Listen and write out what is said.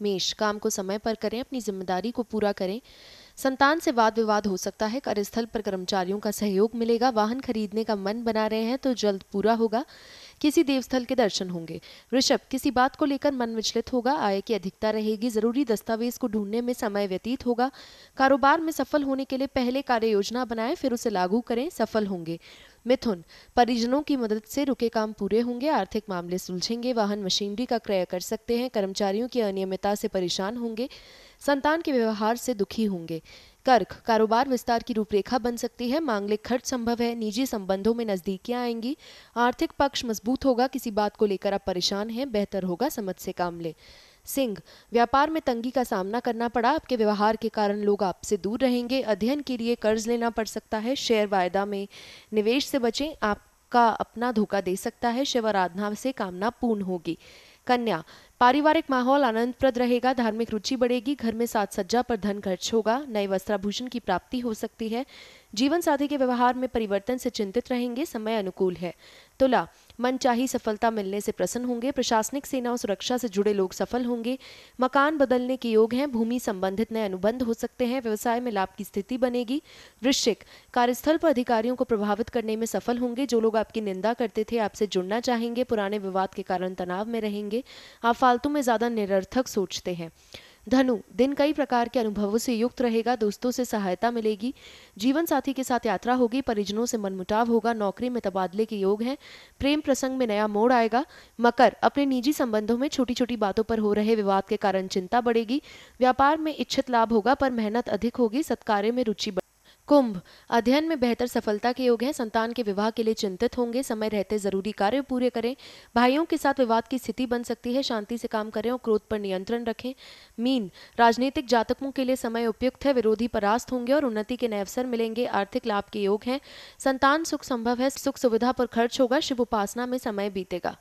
मेष काम को समय पर करें अपनी ज़िम्मेदारी को पूरा करें। संतान से वाद विवाद हो सकता है, कार्यस्थल पर कर्मचारियों का सहयोग मिलेगा, वाहन खरीदने का मन बना रहे हैं तो जल्द पूरा होगा। किसी देवस्थल के दर्शन होंगे। ऋषभ, किसी बात को लेकर मन विचलित होगा, आय की अधिकता रहेगी, ज़रूरी दस्तावेज़ को ढूँढने में समय व्यतीत होगा। कारोबार में सफल होने के लिए पहले कार्य योजना बनाएँ, फिर उसे लागू करें, सफल होंगे। मिथुन, परिजनों की मदद से रुके काम पूरे होंगे, आर्थिक मामले सुलझेंगे, वाहन मशीनरी का क्रय कर सकते हैं, कर्मचारियों की अनियमितता से परेशान होंगे। संतान के व्यवहार से दुखी होंगे। कर्क, कारोबार विस्तार की रूपरेखा बन सकती है। मांगलिक खर्च संभव है। निजी संबंधों में नजदीकियाँ आएँगी। आर्थिक पक्ष मज़बूत होगा। किसी बात को लेकर आप परेशान हैं। बेहतर होगा समझ से काम ले। सिंह, व्यापार में तंगी का सामना करना पड़ा। आपके व्यवहार के कारण लोग आपसे दूर रहेंगे। अध्ययन के लिए कर्ज लेना पड़ सकता है। शेयर वायदा में निवेश से बचें। आपका अपना धोखा दे सकता है। शिव आराधना से कामना पूर्ण होगी। कन्या। पारिवारिक माहौल आनंदप्रद रहेगा, धार्मिक रुचि बढ़ेगी, घर में साथ सज्जा पर धन खर्च होगा, नए वस्त्राभूषण की प्राप्ति हो सकती है। जीवन साथी के व्यवहार में परिवर्तन से चिंतित रहेंगे, समय अनुकूल है। तुला, मन चाही सफलता मिलने से प्रसन्न होंगे, प्रशासनिक सेना और सुरक्षा से जुड़े लोग सफल होंगे। मकान बदलने के योग हैं, भूमि संबंधित नए अनुबंध हो सकते हैं, व्यवसाय में लाभ की स्थिति बनेगी। वृश्चिक, कार्यस्थल पर अधिकारियों को प्रभावित करने में सफल होंगे, जो लोग आपकी निंदा करते थे, आपसे जुड़ना चाहेंगे, पुराने विवाद के कारण तनाव में रहेंगे। आप फालतू में ज़्यादा निरर्थक सोचते हैं। धनु, दिन कई प्रकार के अनुभवों से युक्त रहेगा, दोस्तों से सहायता मिलेगी, जीवन साथी के साथ यात्रा होगी, परिजनों से मनमुटाव होगा, नौकरी में तबादले के योग हैं, प्रेम प्रसंग में नया मोड़ आएगा, मकर, अपने निजी संबंधों में छोटी छोटी बातों पर हो रहे विवाद के कारण चिंता बढ़ेगी, व्यापार में इच्छित लाभ होगा, पर मेहनत अधिक होगी, सत्कार्य में रुचि कुंभ। अध्ययन में बेहतर सफलता के योग हैं। संतान के विवाह के लिए चिंतित होंगे। समय रहते ज़रूरी कार्य पूरे करें। भाइयों के साथ विवाद की स्थिति बन सकती है। शांति से काम करें और क्रोध पर नियंत्रण रखें। मीन। राजनीतिक जातकों के लिए समय उपयुक्त है। विरोधी परास्त होंगे और उन्नति के नए अवसर मिलेंगे। आर्थिक लाभ के योग हैं। संतान सुख संभव है। सुख सुविधा पर खर्च होगा। शिव उपासना में समय बीतेगा।